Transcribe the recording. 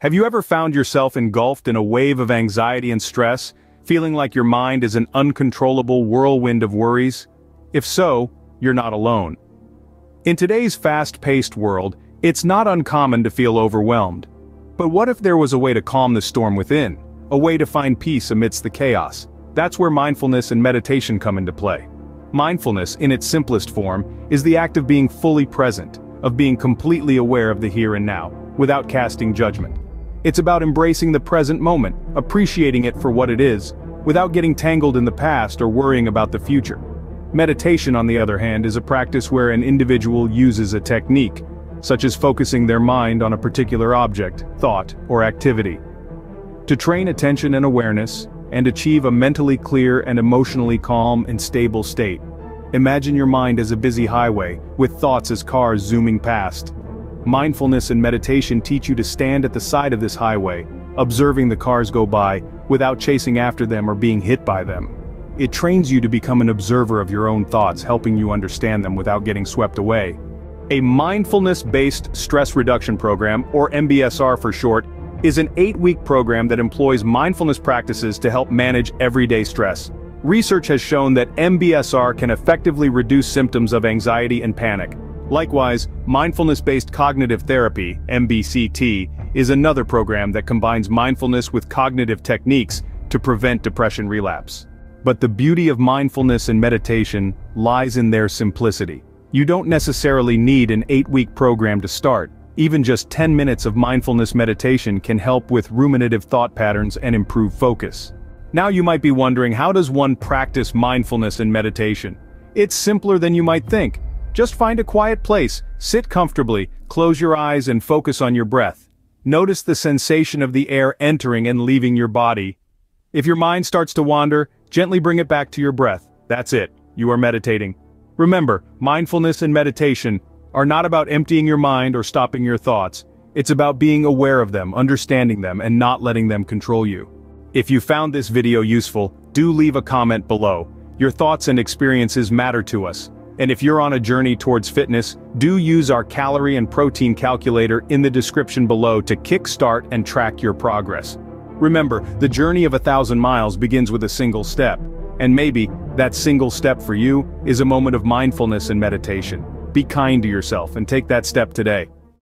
Have you ever found yourself engulfed in a wave of anxiety and stress, feeling like your mind is an uncontrollable whirlwind of worries? If so, you're not alone. In today's fast-paced world, it's not uncommon to feel overwhelmed. But what if there was a way to calm the storm within? A way to find peace amidst the chaos? That's where mindfulness and meditation come into play. Mindfulness, in its simplest form, is the act of being fully present, of being completely aware of the here and now, without casting judgment. It's about embracing the present moment, appreciating it for what it is, without getting tangled in the past or worrying about the future. Meditation on the other hand is a practice where an individual uses a technique, such as focusing their mind on a particular object, thought, or activity. To train attention and awareness, and achieve a mentally clear and emotionally calm and stable state. Imagine your mind as a busy highway, with thoughts as cars zooming past. Mindfulness and meditation teach you to stand at the side of this highway, observing the cars go by, without chasing after them or being hit by them. It trains you to become an observer of your own thoughts helping you understand them without getting swept away. A mindfulness-based stress reduction program, or MBSR for short, is an eight-week program that employs mindfulness practices to help manage everyday stress. Research has shown that MBSR can effectively reduce symptoms of anxiety and panic. Likewise, mindfulness-based cognitive therapy, MBCT, is another program that combines mindfulness with cognitive techniques to prevent depression relapse. But the beauty of mindfulness and meditation lies in their simplicity. You don't necessarily need an eight-week program to start. Even just 10 minutes of mindfulness meditation can help with ruminative thought patterns and improve focus. Now you might be wondering how does one practice mindfulness and meditation? It's simpler than you might think. Just find a quiet place, sit comfortably, close your eyes and focus on your breath. Notice the sensation of the air entering and leaving your body. If your mind starts to wander, gently bring it back to your breath. That's it, you are meditating. Remember, mindfulness and meditation are not about emptying your mind or stopping your thoughts. It's about being aware of them, understanding them, and not letting them control you. If you found this video useful, do leave a comment below. Your thoughts and experiences matter to us. And if you're on a journey towards fitness, do use our calorie and protein calculator in the description below to kickstart and track your progress. Remember, the journey of a thousand miles begins with a single step. And maybe, that single step for you is a moment of mindfulness and meditation. Be kind to yourself and take that step today.